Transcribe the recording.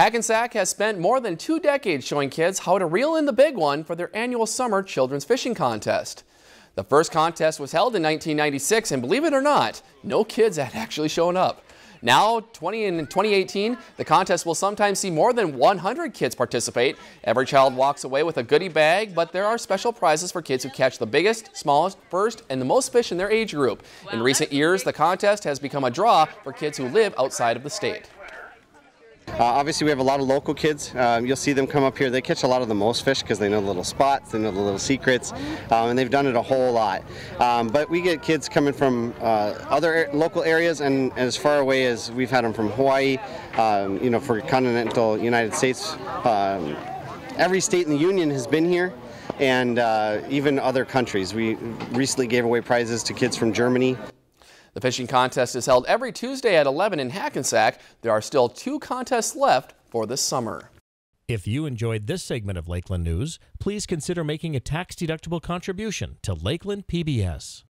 Hackensack has spent more than two decades showing kids how to reel in the big one for their annual summer children's fishing contest. The first contest was held in 1996 and believe it or not, no kids had actually shown up. Now, 20 in 2018, the contest will sometimes see more than 100 kids participate. Every child walks away with a goodie bag, but there are special prizes for kids who catch the biggest, smallest, first, and the most fish in their age group. In recent years, the contest has become a draw for kids who live outside of the state. Uh, obviously, we have a lot of local kids. Um, you'll see them come up here. They catch a lot of the most fish because they know the little spots, they know the little secrets, um, and they've done it a whole lot. Um, but we get kids coming from uh, other local areas and as far away as we've had them from Hawaii, um, you know, for continental United States. Um, every state in the union has been here and uh, even other countries. We recently gave away prizes to kids from Germany. The fishing contest is held every Tuesday at 11 in Hackensack. There are still two contests left for this summer. If you enjoyed this segment of Lakeland News, please consider making a tax-deductible contribution to Lakeland PBS.